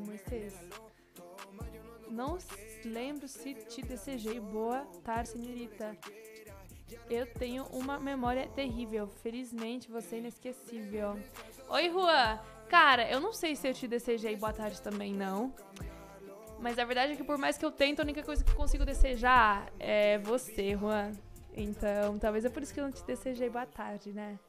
Moisés. Não lembro se te desejei boa tarde, senhorita. Eu tenho uma memória terrível. Felizmente, você é inesquecível. Oi, Juan. Cara, eu não sei se eu te desejei boa tarde também, não. Mas a verdade é que por mais que eu tente, a única coisa que eu consigo desejar é você, Juan. Então, talvez é por isso que eu não te desejei boa tarde, né?